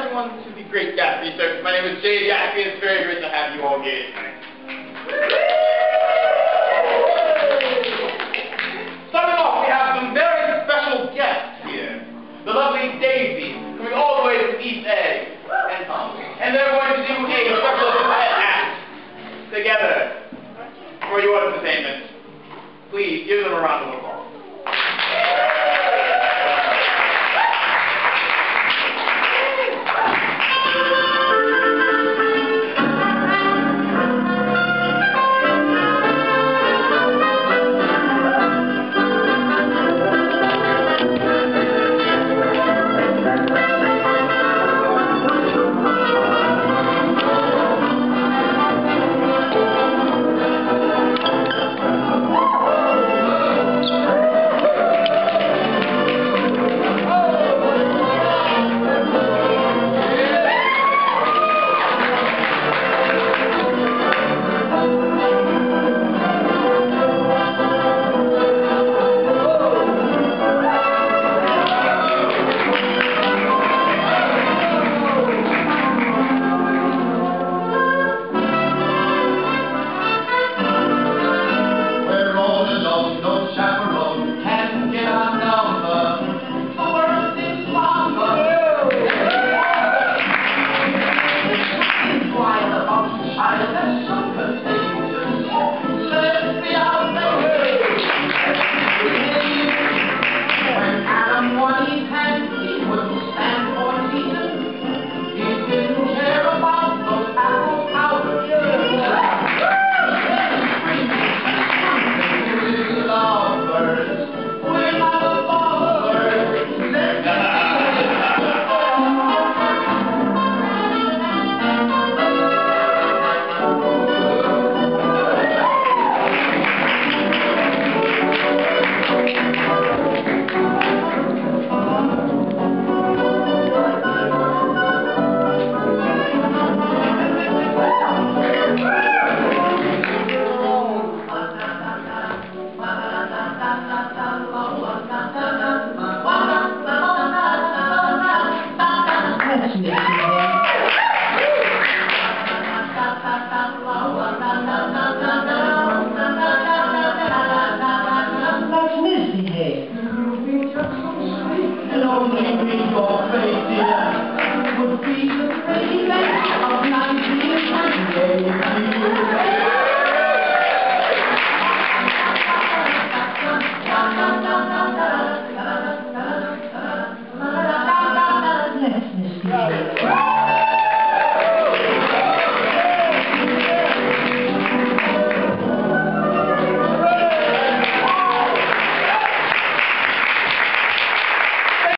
everyone to the Great Gatsby Circus. My name is Jay Gatsby, it's very great to have you all here tonight. Starting off, we have some very special guests here. The lovely Daisy, coming all the way from East Egg, and. And they're going to do a special act together for your entertainment. Please give them a round of applause. Won his hand, he wouldn't stand Misbehave. And only